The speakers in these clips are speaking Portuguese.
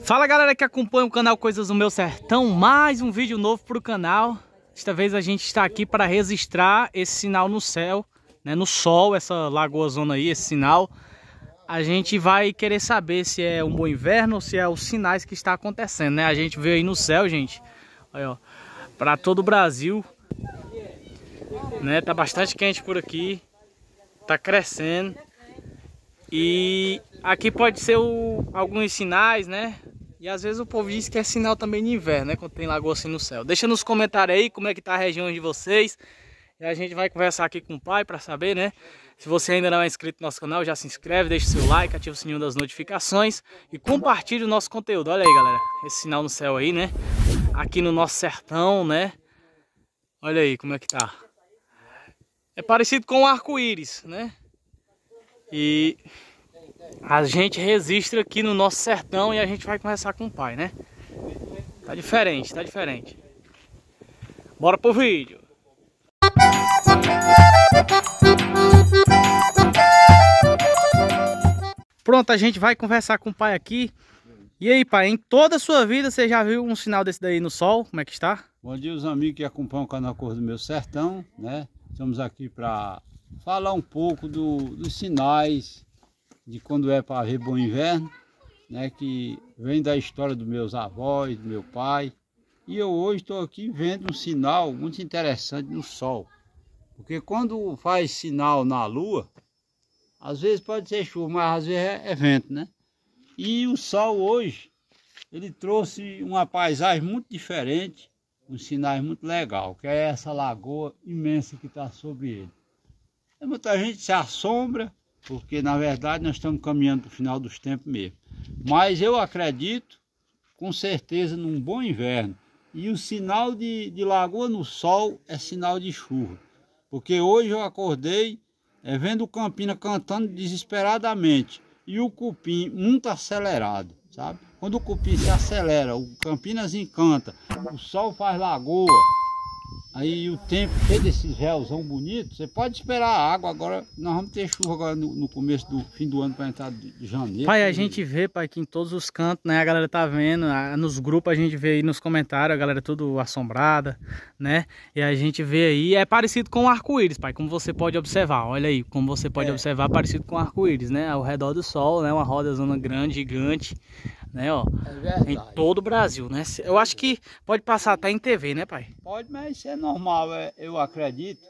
Fala galera que acompanha o canal Coisas do Meu Sertão, mais um vídeo novo para o canal. Desta vez a gente está aqui para registrar esse sinal no céu, né, no sol, essa lagoa zona aí, esse sinal. A gente vai querer saber se é um bom inverno ou se é os sinais que está acontecendo, né? A gente veio aí no céu, gente, para todo o Brasil, né? Tá bastante quente por aqui, tá crescendo. E aqui pode ser o, alguns sinais, né? E às vezes o povo diz que é sinal também de inverno, né? Quando tem lagoa assim no céu. Deixa nos comentários aí como é que tá a região de vocês. E a gente vai conversar aqui com o pai para saber, né? Se você ainda não é inscrito no nosso canal, já se inscreve, deixa seu like, ativa o sininho das notificações e compartilhe o nosso conteúdo. Olha aí, galera, esse sinal no céu aí, né? Aqui no nosso sertão, né? Olha aí como é que tá. É parecido com o arco-íris, né? E a gente registra aqui no nosso sertão e a gente vai conversar com o pai, né? Tá diferente, tá diferente. Bora pro vídeo. Pronto, a gente vai conversar com o pai aqui. E aí, pai, em toda a sua vida você já viu um sinal desse daí no sol? Como é que está? Bom dia, os amigos que acompanham o canal Cor do Meu Sertão, né? Estamos aqui para falar um pouco do, dos sinais de quando é para ver bom inverno, né, que vem da história dos meus avós, do meu pai. E eu hoje estou aqui vendo um sinal muito interessante no sol. Porque quando faz sinal na lua, às vezes pode ser chuva, mas às vezes é, é vento, né? E o sol hoje, ele trouxe uma paisagem muito diferente, um sinal muito legal, que é essa lagoa imensa que está sobre ele. Muita gente se assombra, porque na verdade nós estamos caminhando para o final dos tempos mesmo. Mas eu acredito, com certeza, num bom inverno. E o sinal de, de lagoa no sol é sinal de chuva. Porque hoje eu acordei é, vendo o Campina cantando desesperadamente e o cupim muito acelerado, sabe? Quando o cupim se acelera, o Campinas encanta, o sol faz lagoa, Aí o tempo cheio desses réuzão bonito, você pode esperar a água agora. Nós vamos ter chuva agora no, no começo do fim do ano para entrar de janeiro. Pai, a gente vê, pai, que em todos os cantos, né? A galera tá vendo, nos grupos a gente vê aí nos comentários, a galera tudo assombrada, né? E a gente vê aí, é parecido com o arco-íris, pai, como você pode observar. Olha aí, como você pode é. observar, parecido com o arco-íris, né? Ao redor do sol, né? Uma roda zona grande, gigante né, ó. É em todo o Brasil, né? Eu acho que pode passar até em TV, né, pai? Pode, mas isso é normal, é, eu acredito.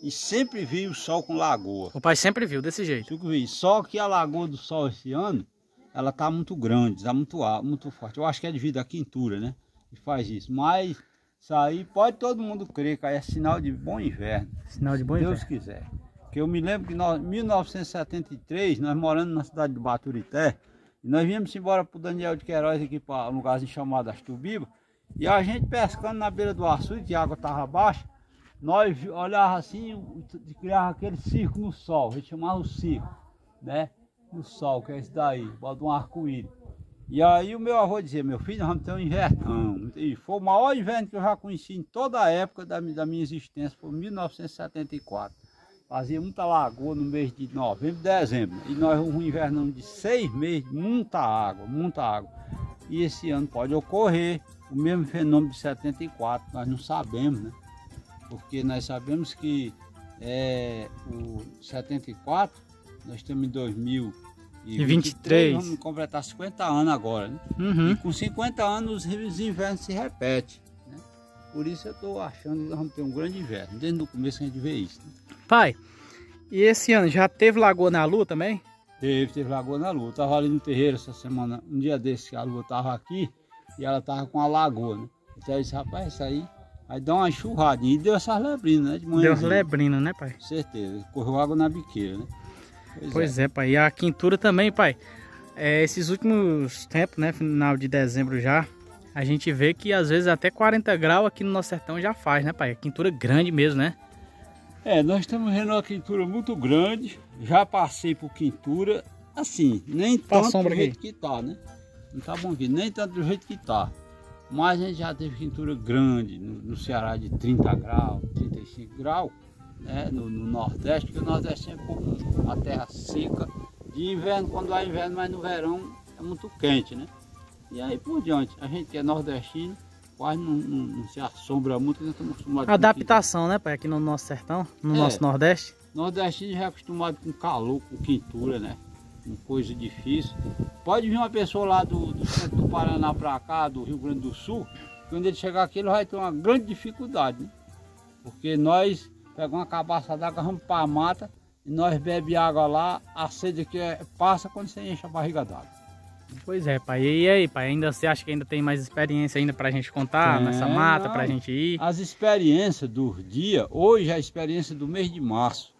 E sempre vi o sol com lagoa. O pai sempre viu desse jeito. Sempre vi. Só que a lagoa do sol esse ano, ela tá muito grande, tá muito muito forte. Eu acho que é devido à quintura, né? Que faz isso. Mas isso aí pode todo mundo crer que é sinal de bom inverno. Sinal de bom Deus inverno. Deus quiser. Que eu me lembro que em 1973, nós morando na cidade de Baturité, e nós viemos embora para o Daniel de Queiroz aqui para um lugarzinho chamado Astubiba. E a gente pescando na beira do açude, a água estava baixa, nós olhava assim e criava aquele circo no sol, a gente chamava o circo, né? No sol, que é esse daí, bota um arco-íris. E aí o meu avô dizia, meu filho, nós vamos ter um invernão. E foi o maior inverno que eu já conheci em toda a época da minha existência, foi 1974. Fazia muita lagoa no mês de novembro e dezembro. E nós um inverno de seis meses, muita água, muita água. E esse ano pode ocorrer o mesmo fenômeno de 74, nós não sabemos, né? Porque nós sabemos que é, o 74, nós estamos em 2023, vamos completar 50 anos agora, né? Uhum. E com 50 anos os invernos se repetem. Né? Por isso eu estou achando que nós vamos ter um grande inverno. Desde o começo a gente vê isso. Né? Pai, e esse ano já teve lagoa na lua também? Teve, teve lagoa na lua. Eu tava ali no terreiro essa semana, um dia desse, a lua tava aqui e ela tava com a lagoa, né? Então eu disse, rapaz, isso aí Aí dá uma churradinha e deu essas lebrinas, né? De manhã. Deu lebrinas, né, pai? Com certeza. Correu água na biqueira, né? Pois, pois é. é. pai. E a quintura também, pai. É, esses últimos tempos, né? Final de dezembro já, a gente vê que às vezes até 40 graus aqui no nosso sertão já faz, né, pai? A quintura grande mesmo, né? É, nós estamos vendo uma quintura muito grande. Já passei por quintura, assim, nem tanto do jeito aqui. que tá, né? Não tá bom aqui, nem tanto do jeito que tá. Mas a gente já teve quintura grande no, no Ceará de 30 graus, 35 graus, né? No, no Nordeste, porque o Nordeste é uma terra seca. De inverno, quando há inverno, mas no verão é muito quente, né? E aí por diante, a gente que é nordestino, quase não, não, não se assombra muito, nós estamos acostumados Adaptação, né, pai? Aqui no nosso sertão, no é, nosso Nordeste. Nordestino já é acostumado com calor, com quintura, né? Com coisa difícil. Pode vir uma pessoa lá do, do centro do Paraná para cá, do Rio Grande do Sul, quando ele chegar aqui ele vai ter uma grande dificuldade, né? Porque nós pegamos uma cabaça d'água, vamos para a mata e nós bebe água lá, a sede aqui é, passa quando você enche a barriga d'água. Pois é, pai. E aí, pai? Ainda você acha que ainda tem mais experiência ainda para a gente contar nessa mata, para a gente ir? As experiências do dia, hoje a experiência do mês de março,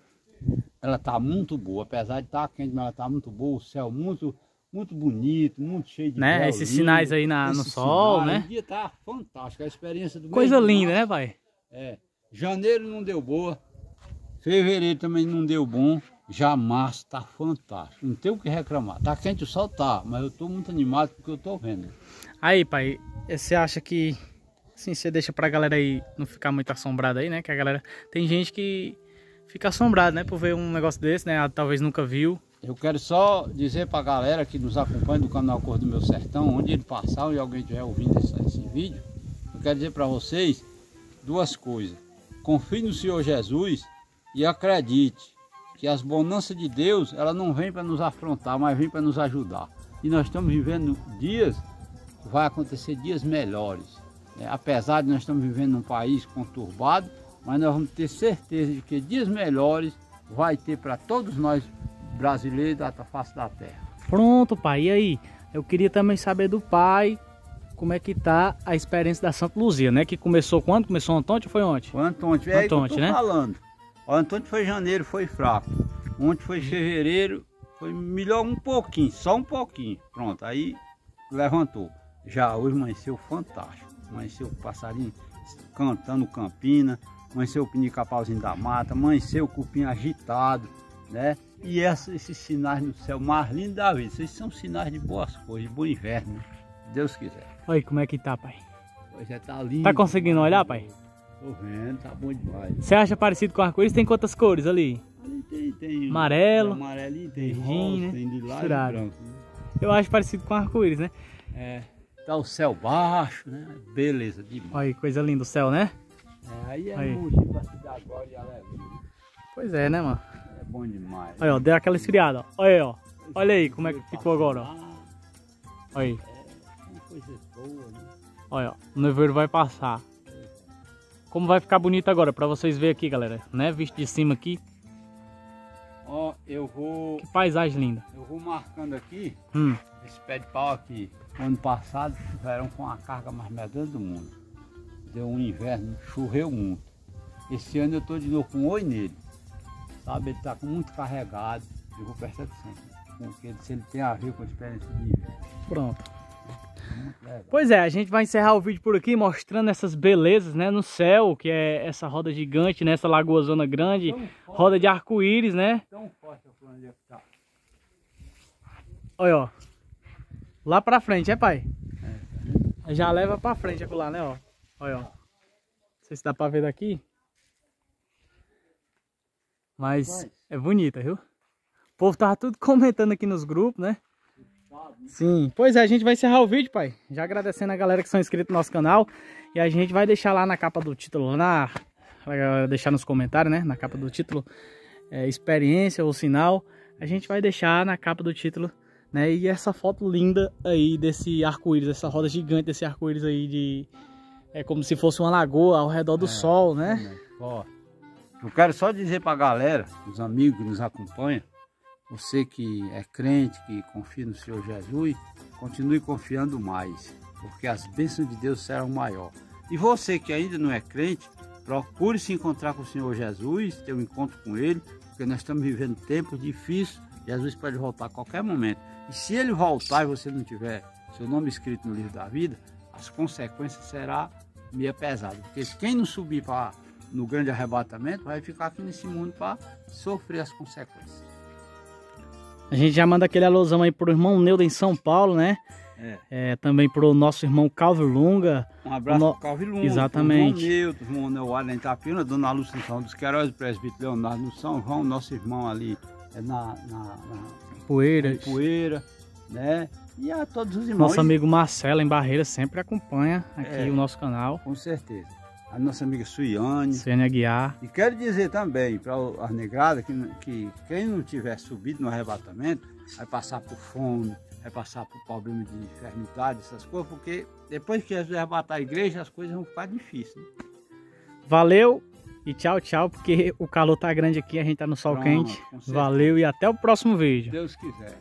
ela tá muito boa, apesar de estar tá quente, mas ela tá muito boa, o céu muito muito bonito, muito cheio de né? Esses lindo, sinais aí na, no sol, sinais, né? O dia tá fantástico, a experiência do Coisa linda, março, né, pai? É. Janeiro não deu boa, fevereiro também não deu bom, já março está fantástico, não tem o que reclamar. Tá quente o sol, tá, mas eu estou muito animado porque eu estou vendo. Aí, pai, você acha que, assim, você deixa pra galera aí não ficar muito assombrada aí, né? Que a galera, tem gente que fica assombrada, né, por ver um negócio desse, né? Talvez nunca viu. Eu quero só dizer para a galera que nos acompanha do canal Cor do Meu Sertão, onde ele passar e alguém estiver ouvindo esse, esse vídeo, eu quero dizer para vocês duas coisas. Confie no Senhor Jesus e acredite que as bonanças de Deus, ela não vem para nos afrontar, mas vem para nos ajudar. E nós estamos vivendo dias, vai acontecer dias melhores. Né? Apesar de nós estamos vivendo num país conturbado, mas nós vamos ter certeza de que dias melhores vai ter para todos nós brasileiros da face da terra. Pronto, pai. E aí? Eu queria também saber do pai como é que tá a experiência da Santa Luzia, né? Que começou quando? Começou ontem ou foi ontem? Foi ontem, é ontem, né? falando. Ontem foi janeiro, foi fraco. Ontem foi fevereiro, foi melhor um pouquinho, só um pouquinho. Pronto, aí levantou. Já hoje amanheceu fantástico. Amanheceu o passarinho cantando campina, amanheceu o pinicapauzinho da mata, amanheceu o cupim agitado, né? E essa, esses sinais no céu mais lindo da vida, esses são sinais de boas coisas, de bom inverno, né? Deus quiser. Olha como é que tá, pai. Pois é, tá lindo. Tá conseguindo olhar, pai? Tô vendo, tá bom demais. Você acha parecido com arco-íris? Tem quantas cores ali? Ali tem, tem. Amarelo. Tem amarelinho, tem rosa, né? tem lilás e branco. Né? Eu acho parecido com arco-íris, né? É. Tá o céu baixo, né? Beleza demais. Olha que coisa linda o céu, né? É, aí é aí. motivo pra se dar glória e. Pois é, né, mano? É bom demais. Olha, ó, deu aquela esfriada, ó. Olha aí, ó. Olha aí como é que ficou agora, ó. Olha aí. É, coisa boa, né? Olha, ó, o nevoeiro vai passar. Como vai ficar bonito agora, pra vocês verem aqui, galera, né? Visto de cima aqui. Ó, eu vou... Que paisagem linda. Eu vou marcando aqui, hum. esse pé de pau aqui. Ano passado tiveram com a carga mais medonha do mundo. Deu um inverno, choveu muito. Esse ano eu tô de novo com oi nele. Sabe, ele tá muito carregado. Eu vou prestar atenção. Porque se ele tem a ver com a experiência de inverno. Pronto. Pois é, a gente vai encerrar o vídeo por aqui mostrando essas belezas né, no céu, que é essa roda gigante, né, essa lagoa zona grande, roda de arco-íris, né? Olha, ó. Lá pra frente, é pai? É. Já leva pra frente lá, né, ó. Olha, ó. Não sei se dá pra ver daqui. Mas é bonita, viu? O povo tava tudo comentando aqui nos grupos, né? Sim, pois é, a gente vai encerrar o vídeo, pai. Já agradecendo a galera que são inscritos no nosso canal. E a gente vai deixar lá na capa do título, na, deixar nos comentários, né? Na capa do título, é, experiência ou sinal. A gente vai deixar na capa do título, né? E essa foto linda aí desse arco-íris, essa roda gigante desse arco-íris aí de... É como se fosse uma lagoa ao redor do é, sol, né? Ó, eu quero só dizer pra galera, os amigos que nos acompanham, você que é crente, que confia no Senhor Jesus, continue confiando mais, porque as bênçãos de Deus serão maior. E você que ainda não é crente, procure se encontrar com o Senhor Jesus, ter um encontro com Ele, porque nós estamos vivendo tempos difíceis, Jesus pode voltar a qualquer momento. E se Ele voltar e você não tiver seu nome escrito no livro da vida, as consequências serão meio pesadas. Porque quem não subir para no grande arrebatamento vai ficar aqui nesse mundo para sofrer as consequências. A gente já manda aquele alusão aí pro irmão Neuda em São Paulo, né? É. é também pro nosso irmão Calvio Lunga. Um abraço no... pro Calvio Lunga. Exatamente. Pro irmão Neudo, irmão Neuada em Itapina, Dona Lúcia São dos Queiroz, presbítero Leonardo no São João, nosso irmão ali é na, na, na Poeiras. Poeira, né? E a todos os irmãos. Nosso amigo Marcelo em Barreira sempre acompanha aqui É. o nosso canal. Com certeza. A nossa amiga Suiane. Suene Aguiar. E quero dizer também para as negradas que, que quem não tiver subido no arrebatamento vai passar por fome, vai passar por problema de enfermidade, essas coisas, porque depois que Jesus arrebatar a igreja, as coisas vão ficar difíceis. né? Valeu e tchau, tchau, porque o calor tá grande aqui, a gente tá no sol Pronto, quente. Valeu e até o próximo vídeo. Deus quiser.